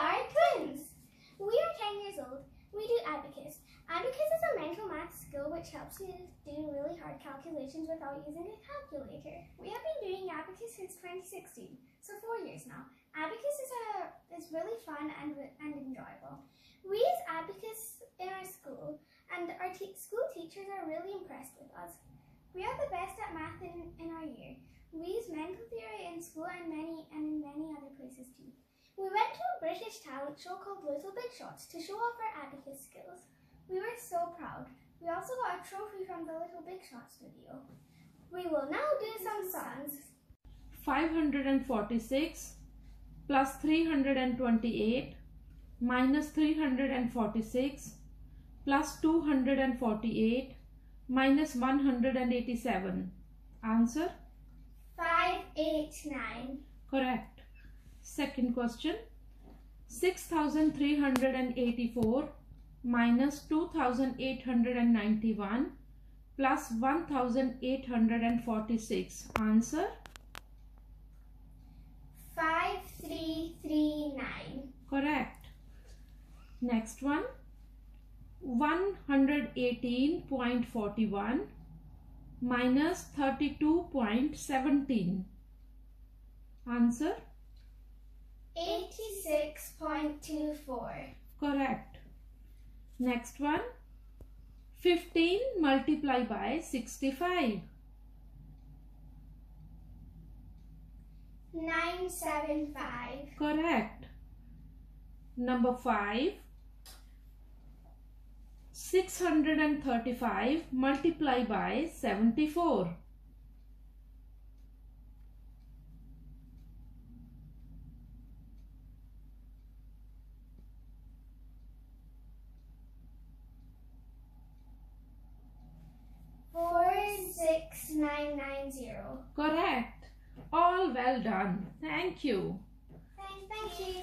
are twins. We are 10 years old. We do abacus. Abacus is a mental math skill which helps you do really hard calculations without using a calculator. We have been doing abacus since 2016, so four years now. Abacus is, a, is really fun and, and enjoyable. We use abacus in our school, and our te school teachers are really impressed with us. We are the best at math in, in our year. We use mental theory in school Talent show called Little Big Shots to show off our Abacus skills. We were so proud. We also got a trophy from the Little Big Shot studio. We will now do some sums. 546 plus 328 minus 346 plus 248 minus 187. Answer? 589. Correct. Second question. 6384 minus 2891 plus 1846. Answer 5339. correct. Next one 118.41 minus 32.17. Answer 86.24. correct. Next one 15 multiply by 65. 975. Correct. Number 5. 635 multiply by 74. Four six nine nine zero. Correct. All well done. Thank you. Thank you.